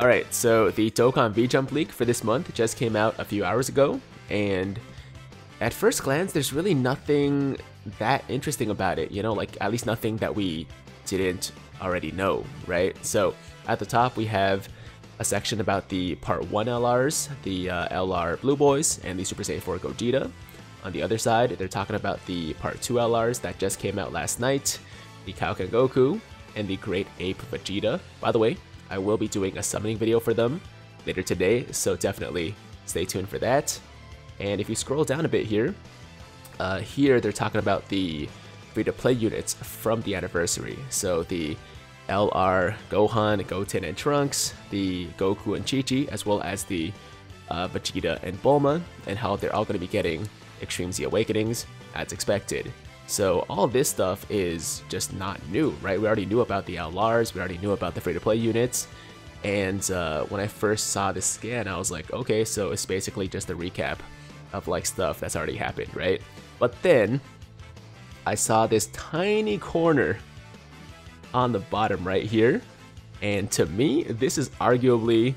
Alright, so the Dokkan V-Jump leak for this month just came out a few hours ago, and at first glance, there's really nothing that interesting about it, you know, like at least nothing that we didn't already know, right? So at the top, we have a section about the Part 1 LRs, the uh, LR Blue Boys, and the Super Saiyan 4 Gogeta. On the other side, they're talking about the Part 2 LRs that just came out last night, the Kaioken Goku, and the Great Ape Vegeta. By the way, I will be doing a summoning video for them later today, so definitely stay tuned for that. And if you scroll down a bit here, uh, here they're talking about the free-to-play units from the anniversary. So the LR Gohan, Goten, and Trunks, the Goku and Chi-Chi, as well as the uh, Vegeta and Bulma, and how they're all going to be getting Extreme Z Awakenings as expected. So all this stuff is just not new, right? We already knew about the LRs, we already knew about the free-to-play units, and uh, when I first saw this scan, I was like, okay, so it's basically just a recap of like stuff that's already happened, right? But then I saw this tiny corner on the bottom right here, and to me, this is arguably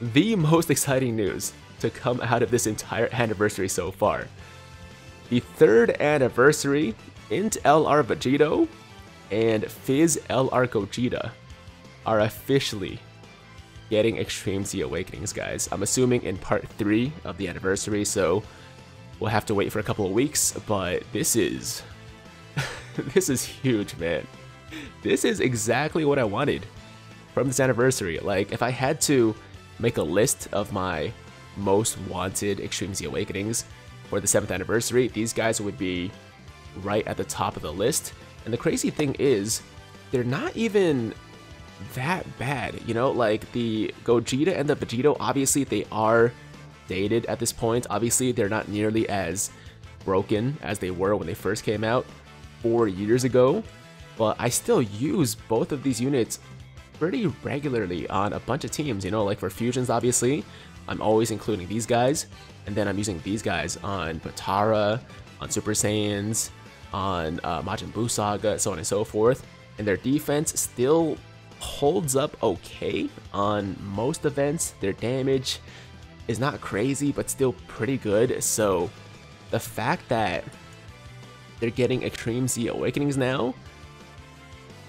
the most exciting news to come out of this entire anniversary so far. The third anniversary, Int LR Vegito and PHY LR Gogeta are officially getting Extreme Z Awakenings, guys. I'm assuming in part 3 of the anniversary, so we'll have to wait for a couple of weeks, but this is... this is huge, man. This is exactly what I wanted from this anniversary. Like, if I had to make a list of my most wanted Extreme Z Awakenings for the 7th anniversary, these guys would be right at the top of the list. And the crazy thing is, they're not even that bad. You know, like the Gogeta and the Vegito, obviously they are dated at this point. Obviously, they're not nearly as broken as they were when they first came out four years ago, but I still use both of these units pretty regularly on a bunch of teams. You know, like for fusions, obviously, I'm always including these guys, and then I'm using these guys on Potara, on Super Saiyans, on uh, Majin Buu Saga, so on and so forth. And their defense still holds up okay on most events. Their damage is not crazy, but still pretty good. So the fact that they're getting Extreme Z Awakenings now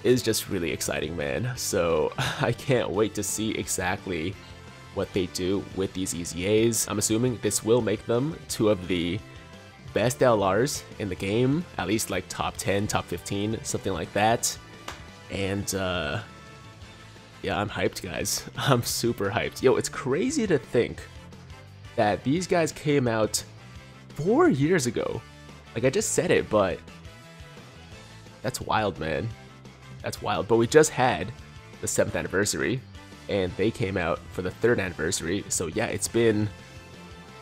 is just really exciting, man. So I can't wait to see exactly what they do with these EZAs. I'm assuming this will make them two of the best LRs in the game, at least like top 10, top 15, something like that. And uh, yeah, I'm hyped, guys. I'm super hyped. Yo, it's crazy to think that these guys came out four years ago. Like, I just said it, but that's wild, man. That's wild. But we just had the 7th anniversary, and they came out for the 3rd anniversary. So, yeah, it's been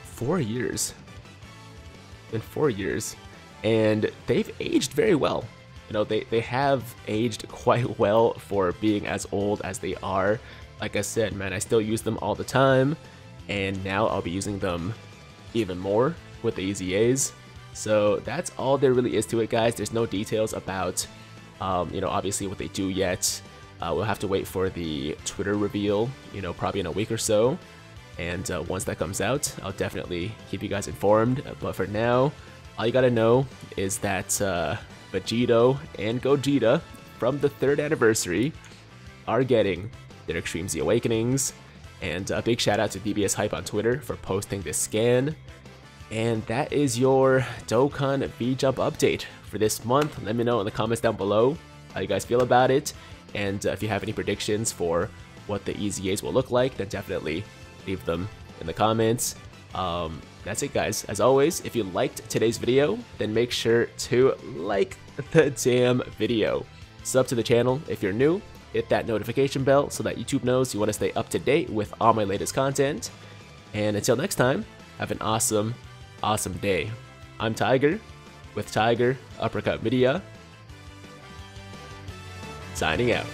four years. Been four years. And they've aged very well. You know, they, they have aged quite well for being as old as they are. Like I said, man, I still use them all the time, and now I'll be using them even more with the EZAs. So that's all there really is to it, guys. There's no details about, um, you know, obviously what they do yet. Uh, we'll have to wait for the Twitter reveal, you know, probably in a week or so. And uh, once that comes out, I'll definitely keep you guys informed. But for now, all you gotta know is that uh, Vegito and Gogeta from the third anniversary are getting their Extreme Z Awakenings. And a big shout out to DBS Hype on Twitter for posting this scan. And that is your Dokkan V-Jump update for this month. Let me know in the comments down below how you guys feel about it. And uh, if you have any predictions for what the EZAs will look like, then definitely leave them in the comments. Um, that's it guys. As always, if you liked today's video, then make sure to like the damn video. Sub to the channel if you're new, hit that notification bell so that YouTube knows you want to stay up to date with all my latest content. And until next time, have an awesome, awesome day. I'm Tiger with Tiger Uppercut Media, signing out.